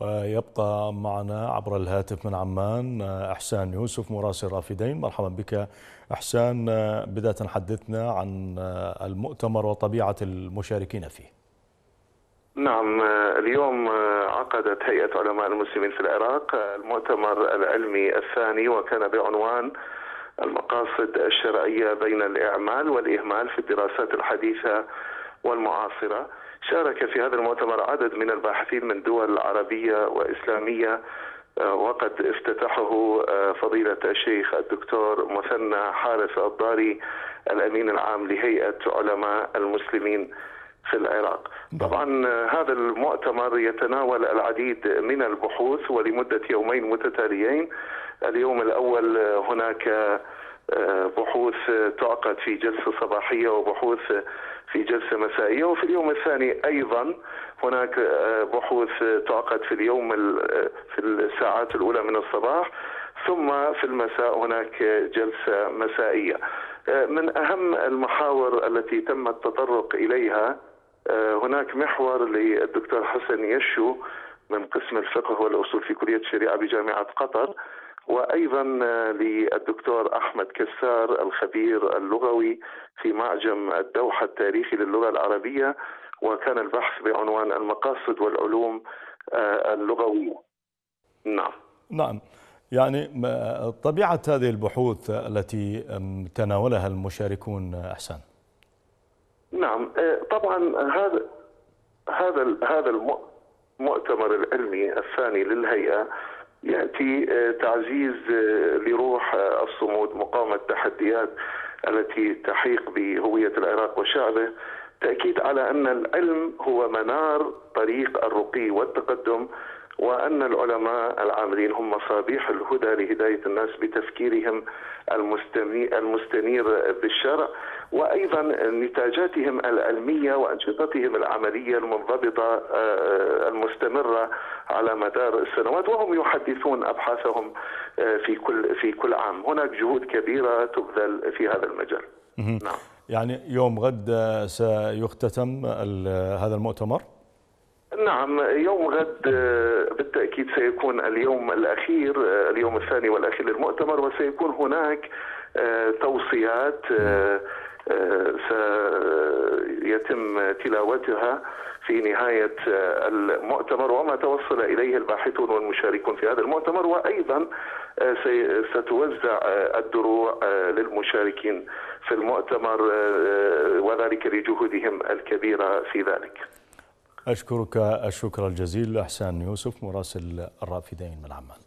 ويبقى معنا عبر الهاتف من عمان إحسان يوسف مراسل رافدين. مرحبا بك إحسان. بداية حدثنا عن المؤتمر وطبيعة المشاركين فيه. نعم اليوم عقدت هيئة علماء المسلمين في العراق المؤتمر العلمي الثاني وكان بعنوان المقاصد الشرعية بين الإعمال والإهمال في الدراسات الحديثة والمعاصرة. شارك في هذا المؤتمر عدد من الباحثين من دول عربية وإسلامية وقد افتتحه فضيلة الشيخ الدكتور مثنى حارس الضاري الأمين العام لهيئة علماء المسلمين في العراق. طبعا هذا المؤتمر يتناول العديد من البحوث ولمدة يومين متتاليين. اليوم الأول هناك بحوث تعقد في جلسة صباحية وبحوث في جلسة مسائية. وفي اليوم الثاني أيضا هناك بحوث تعقد في اليوم في الساعات الأولى من الصباح. ثم في المساء هناك جلسة مسائية. من أهم المحاور التي تم التطرق إليها هناك محور للدكتور حسن يشو من قسم الفقه والأصول في كلية الشريعة بجامعة قطر. وأيضا للدكتور أحمد كسار الخبير اللغوي في معجم الدوحة التاريخي للغة العربية وكان البحث بعنوان المقاصد والعلوم اللغوية. نعم. نعم. يعني طبيعة هذه البحوث التي تناولها المشاركون أحسن. نعم طبعا هذا هذا هذا المؤتمر العلمي الثاني للهيئة يأتي تعزيز لروح الصمود مقاومة التحديات التي تحيق بهوية العراق وشعبه. تأكيد على أن العلم هو منار طريق الرقي والتقدم. وأن العلماء العاملين هم مصابيح الهدى لهداية الناس بتفكيرهم المستنير بالشرع وأيضا نتاجاتهم العلمية وأنشطتهم العملية المنضبطة المستمرة على مدار السنوات وهم يحدثون أبحاثهم في كل في كل عام، هناك جهود كبيرة تبذل في هذا المجال. نعم. يعني يوم غد سيختتم هذا المؤتمر؟ نعم يوم غد بالتأكيد سيكون اليوم الأخير اليوم الثاني والأخير للمؤتمر وسيكون هناك توصيات سيتم تلاوتها في نهاية المؤتمر وما توصل إليه الباحثون والمشاركون في هذا المؤتمر وأيضا ستوزع الدروع للمشاركين في المؤتمر وذلك لجهودهم الكبيرة في ذلك. أشكرك الشكر الجزيل أحسان يوسف مراسل الرافدين من عمان.